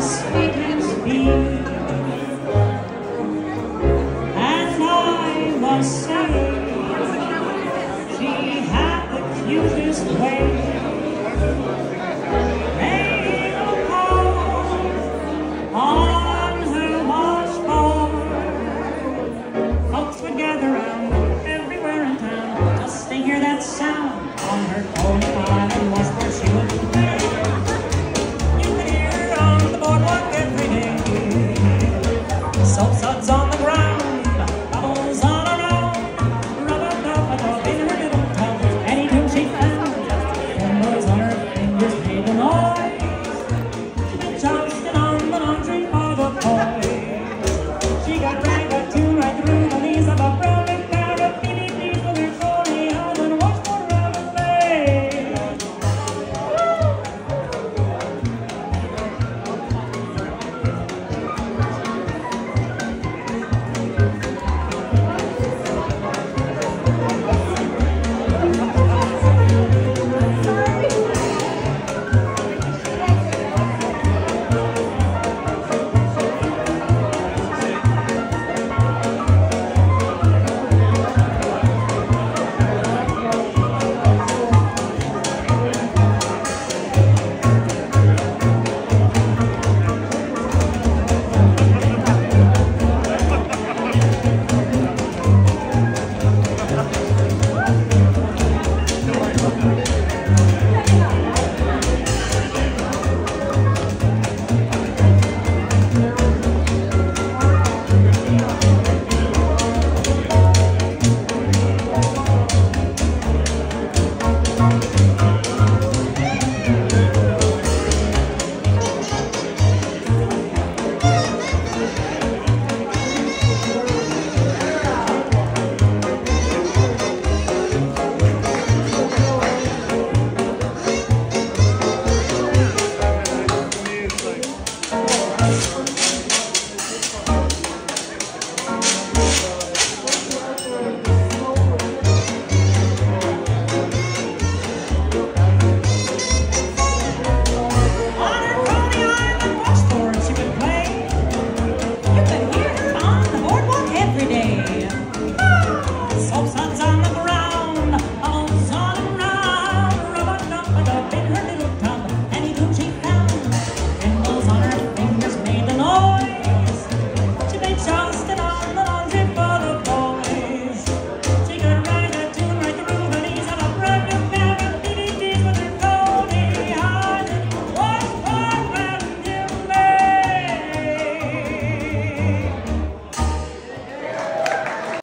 Speaking to can speak. And I was saying she had the cutest way. Made a call on her. Folks would everywhere in town just to hear that sound on her own fire.